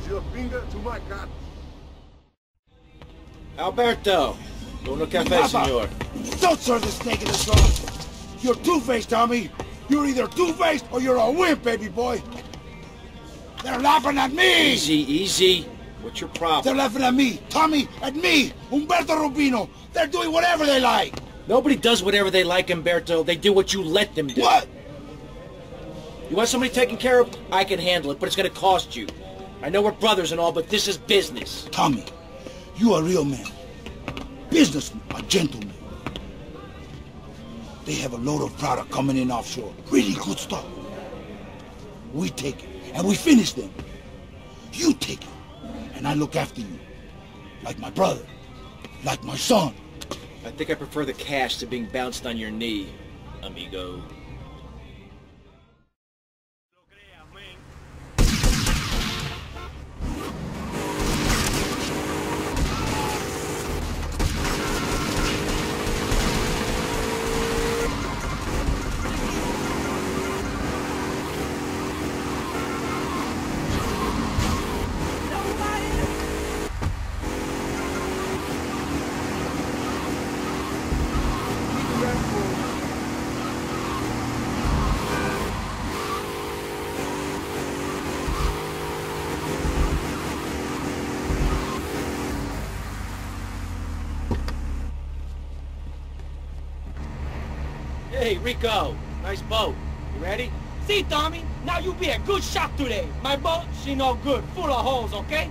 Raise your finger to my cat. Alberto, uno Papa, senor. Don't serve this snake in the sauce. You're two-faced, Tommy. You're either two-faced or you're a wimp, baby boy. They're laughing at me. Easy, easy. What's your problem? They're laughing at me, Tommy, at me, Umberto Robina. They're doing whatever they like. Nobody does whatever they like, Umberto. They do what you let them do. What? You want somebody taken care of? I can handle it, but it's gonna cost you. I know we're brothers and all, but this is business. Tommy, you are a real man. Businessman, a gentleman. They have a load of product coming in offshore. Really good stuff. We take it, and we finish them. You take it, and I look after you. Like my brother. Like my son. I think I prefer the cash to being bounced on your knee, amigo. Hey, Rico. Nice boat. You ready? See, Tommy, now you be a good shot today. My boat, she no good, full of holes, okay?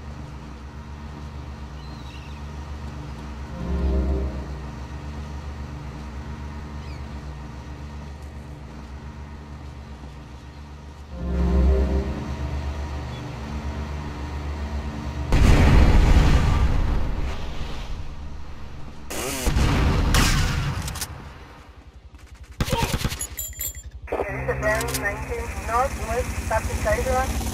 10, 19 northwest, Tapicailan.